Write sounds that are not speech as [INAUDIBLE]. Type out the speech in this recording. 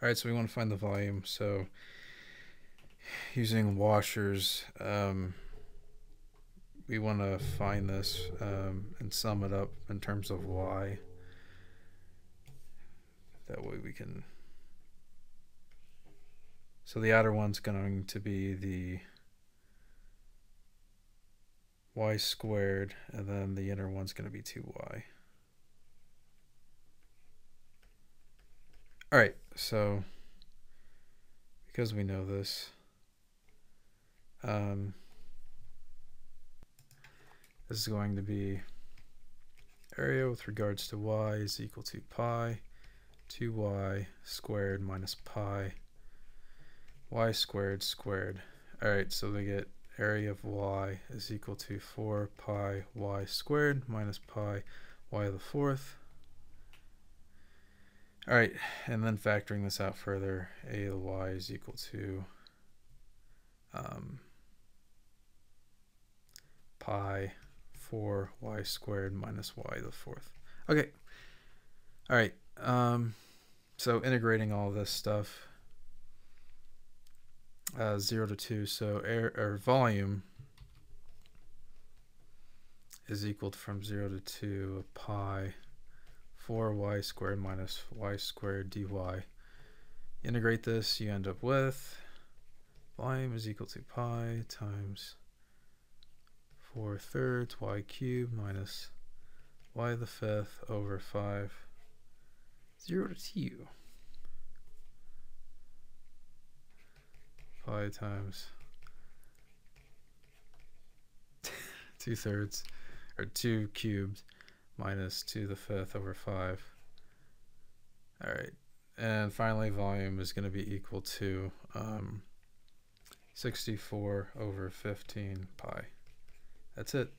All right, so we want to find the volume. So using washers, um, we want to find this um, and sum it up in terms of y. That way we can. So the outer one's going to be the y squared, and then the inner one's going to be 2y. All right, so because we know this, um, this is going to be area with regards to y is equal to pi 2y squared minus pi y squared squared. All right, so we get area of y is equal to 4 pi y squared minus pi y to the fourth. All right, and then factoring this out further, a y is equal to um, pi 4y squared minus y to the fourth. Okay, all right, um, so integrating all this stuff, uh, 0 to 2. So air or volume is equal to from 0 to 2 pi 4y squared minus y squared dy. Integrate this, you end up with volume is equal to pi times 4 thirds y cubed minus y the fifth over 5 0 to 2 pi times [LAUGHS] 2 thirds or 2 cubed minus 2 to the fifth over 5 all right and finally volume is going to be equal to um, 64 over 15 pi. That's it